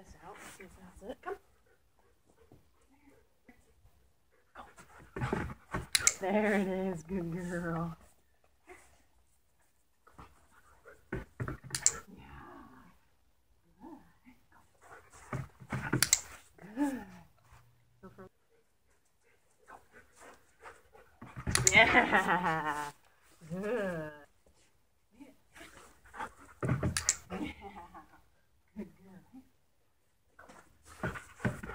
This out. See if that's it. Come. There it is. Good girl. Yeah. Good girl.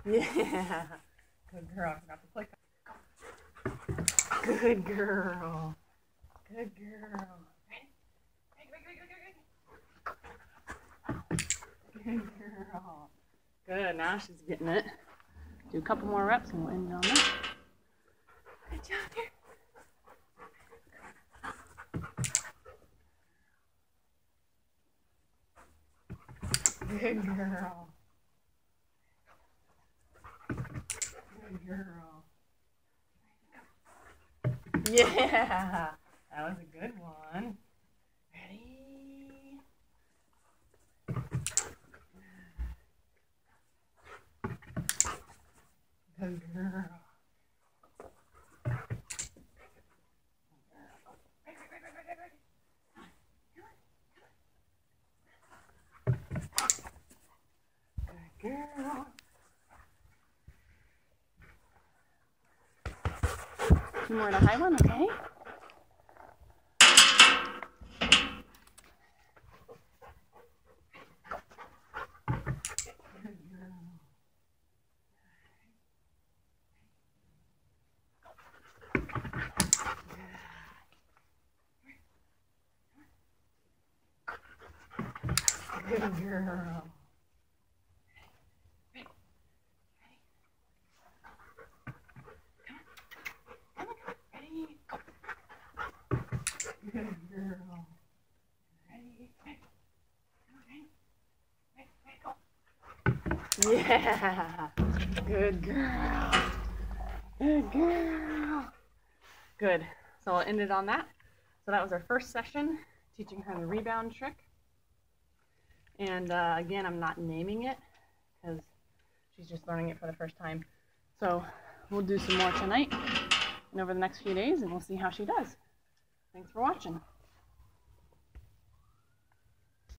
Yeah. Good girl. I forgot to click. Good girl. Good girl. Good girl. Good. Now she's getting it. Do a couple more reps and we'll end on that. Good job, dear. Good girl. Yeah, that was a good one. Ready? Good girl. Good girl. More to high one, okay? Good girl. Good girl. Ready? Go. Good girl. Ready? Ready? Ready? Ready? Go. Yeah. Good girl. Good girl. Good. So I'll end it on that. So that was our first session, teaching her the rebound trick. And uh, again, I'm not naming it because she's just learning it for the first time. So we'll do some more tonight and over the next few days, and we'll see how she does. Thanks for watching.